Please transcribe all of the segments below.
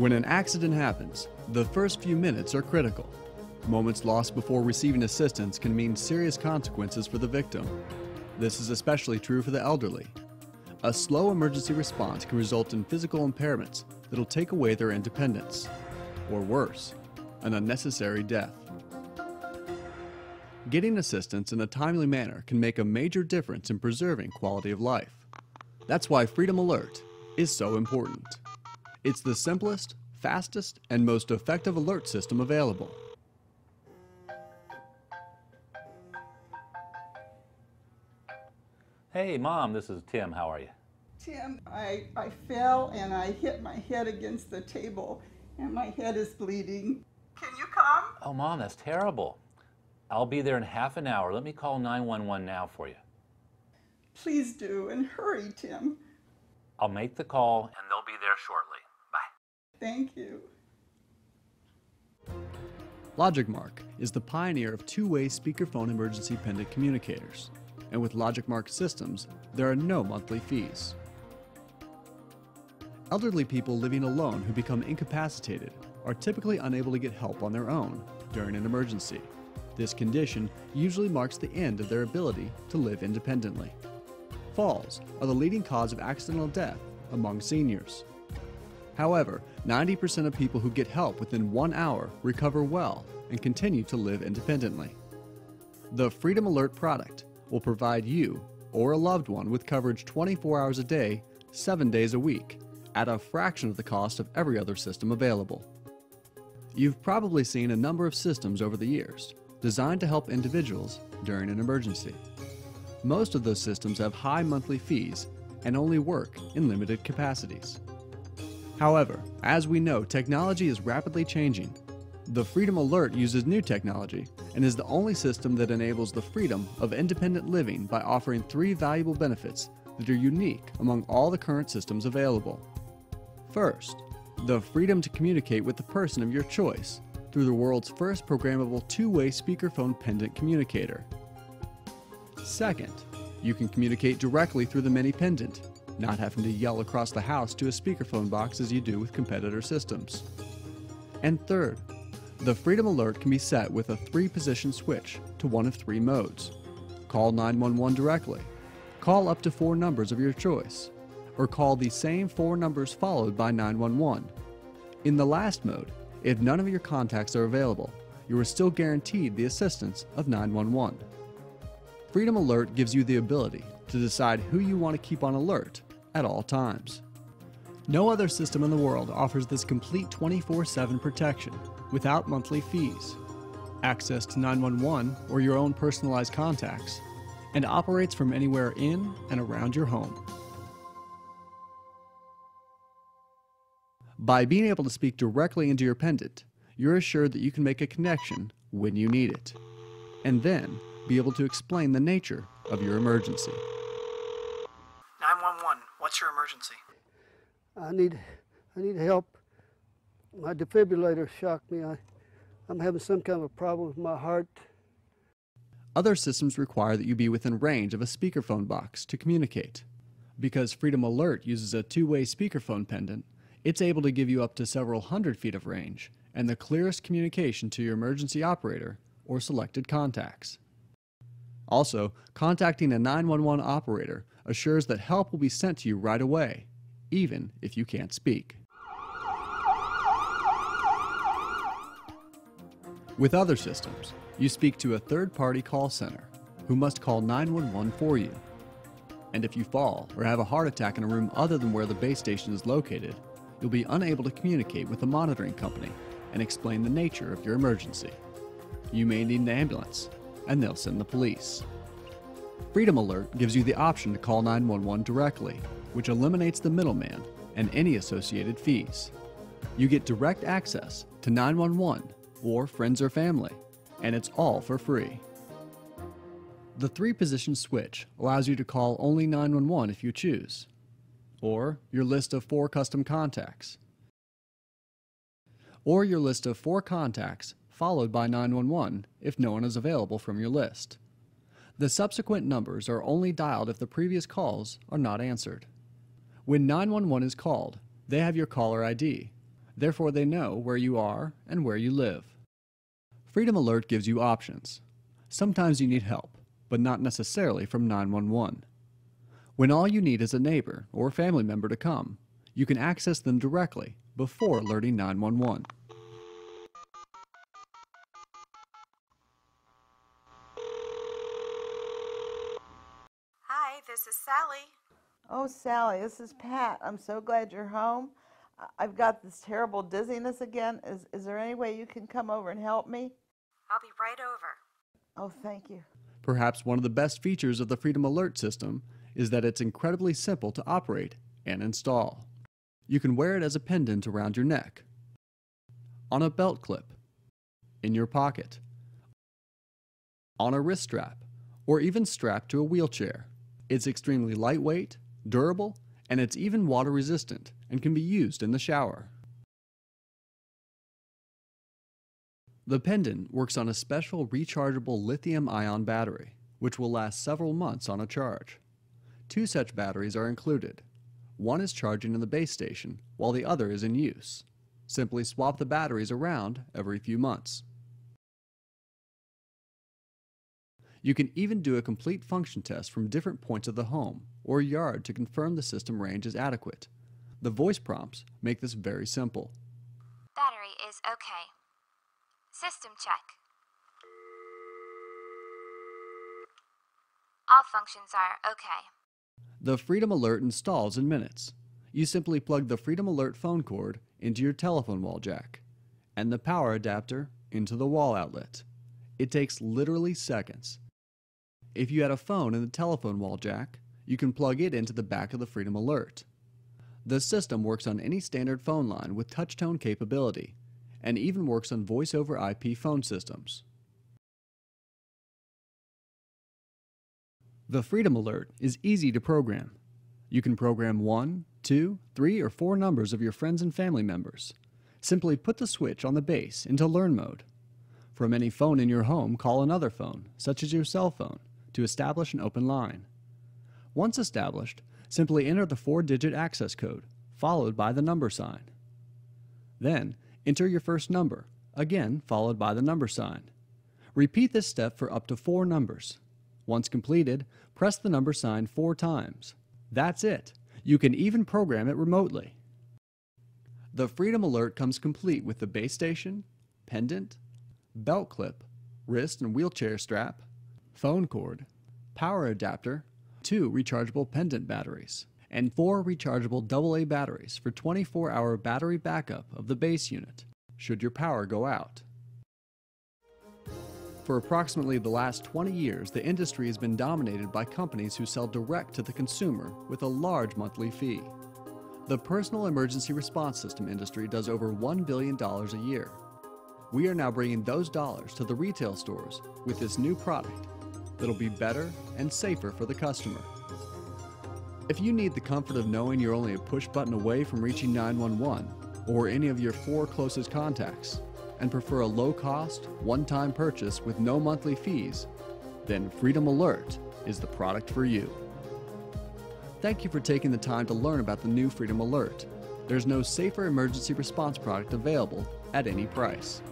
When an accident happens, the first few minutes are critical. Moments lost before receiving assistance can mean serious consequences for the victim. This is especially true for the elderly. A slow emergency response can result in physical impairments that'll take away their independence. Or worse, an unnecessary death. Getting assistance in a timely manner can make a major difference in preserving quality of life. That's why Freedom Alert is so important. It's the simplest, fastest, and most effective alert system available. Hey, Mom, this is Tim. How are you? Tim, I, I fell and I hit my head against the table and my head is bleeding. Can you come? Oh, Mom, that's terrible. I'll be there in half an hour. Let me call 911 now for you. Please do and hurry, Tim. I'll make the call and they'll be there shortly. Thank you. LogicMark is the pioneer of two-way speakerphone emergency pendant communicators. And with LogicMark systems, there are no monthly fees. Elderly people living alone who become incapacitated are typically unable to get help on their own during an emergency. This condition usually marks the end of their ability to live independently. Falls are the leading cause of accidental death among seniors. However, 90% of people who get help within one hour recover well and continue to live independently. The Freedom Alert product will provide you or a loved one with coverage 24 hours a day, 7 days a week, at a fraction of the cost of every other system available. You've probably seen a number of systems over the years designed to help individuals during an emergency. Most of those systems have high monthly fees and only work in limited capacities. However, as we know, technology is rapidly changing. The Freedom Alert uses new technology and is the only system that enables the freedom of independent living by offering three valuable benefits that are unique among all the current systems available. First, the freedom to communicate with the person of your choice through the world's first programmable two-way speakerphone pendant communicator. Second, you can communicate directly through the mini pendant, not having to yell across the house to a speakerphone box as you do with competitor systems. And third, the Freedom Alert can be set with a three position switch to one of three modes. Call 911 directly, call up to four numbers of your choice, or call the same four numbers followed by 911. In the last mode, if none of your contacts are available, you are still guaranteed the assistance of 911. Freedom Alert gives you the ability to decide who you want to keep on alert at all times. No other system in the world offers this complete 24 7 protection without monthly fees, access to 911 or your own personalized contacts, and operates from anywhere in and around your home. By being able to speak directly into your pendant, you're assured that you can make a connection when you need it, and then be able to explain the nature of your emergency. 911, what's your emergency? I need, I need help. My defibrillator shocked me. I, I'm having some kind of a problem with my heart. Other systems require that you be within range of a speakerphone box to communicate. Because Freedom Alert uses a two-way speakerphone pendant, it's able to give you up to several hundred feet of range and the clearest communication to your emergency operator or selected contacts. Also, contacting a 911 operator assures that help will be sent to you right away, even if you can't speak. With other systems, you speak to a third party call center who must call 911 for you. And if you fall or have a heart attack in a room other than where the base station is located, you'll be unable to communicate with the monitoring company and explain the nature of your emergency. You may need an ambulance, and they'll send the police. Freedom Alert gives you the option to call 911 directly, which eliminates the middleman and any associated fees. You get direct access to 911 or friends or family, and it's all for free. The three position switch allows you to call only 911 if you choose, or your list of four custom contacts, or your list of four contacts followed by 911 if no one is available from your list. The subsequent numbers are only dialed if the previous calls are not answered. When 911 is called, they have your caller ID. Therefore, they know where you are and where you live. Freedom Alert gives you options. Sometimes you need help, but not necessarily from 911. When all you need is a neighbor or family member to come, you can access them directly before alerting 911. Hi, this is Sally. Oh, Sally, this is Pat. I'm so glad you're home. I- I've got this terrible dizziness again. Is, is there any way you can come over and help me? I'll be right over. Oh, thank you. Perhaps one of the best features of the Freedom Alert system is that it's incredibly simple to operate and install. You can wear it as a pendant around your neck, on a belt clip, in your pocket, on a wrist strap, or even strapped to a wheelchair. It's extremely lightweight, durable, and it's even water resistant and can be used in the shower. The pendant works on a special rechargeable lithium ion battery, which will last several months on a charge. Two such batteries are included. One is charging in the base station, while the other is in use. Simply swap the batteries around every few months. You can even do a complete function test from different points of the home or yard to confirm the system range is adequate. The voice prompts make this very simple. Battery is okay. System check. All functions are okay. The Freedom Alert installs in minutes. You simply plug the Freedom Alert phone cord into your telephone wall jack and the power adapter into the wall outlet. It takes literally seconds. If you had a phone in the telephone wall jack, you can plug it into the back of the Freedom Alert. The system works on any standard phone line with touch-tone capability and even works on voice over IP phone systems. The Freedom Alert is easy to program. You can program one, two, three, or four numbers of your friends and family members. Simply put the switch on the base into Learn mode. From any phone in your home, call another phone, such as your cell phone, to establish an open line. Once established, simply enter the four digit access code, followed by the number sign. Then, enter your first number, again followed by the number sign. Repeat this step for up to four numbers. Once completed, press the number sign four times. That's it. You can even program it remotely. The Freedom Alert comes complete with the base station, pendant, belt clip, wrist and wheelchair strap, phone cord, power adapter, two rechargeable pendant batteries, and four rechargeable AA batteries for 24 hour battery backup of the base unit, should your power go out. For approximately the last 20 years, the industry has been dominated by companies who sell direct to the consumer with a large monthly fee. The personal emergency response system industry does over $1 billion a year. We are now bringing those dollars to the retail stores with this new product that'll be better and safer for the customer. If you need the comfort of knowing you're only a push button away from reaching 911 or any of your four closest contacts, and prefer a low cost, one time purchase with no monthly fees, then Freedom Alert is the product for you. Thank you for taking the time to learn about the new Freedom Alert. There's no safer emergency response product available at any price.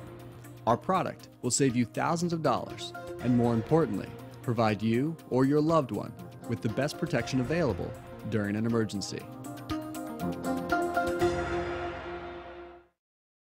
Our product will save you thousands of dollars and, more importantly, provide you or your loved one with the best protection available during an emergency.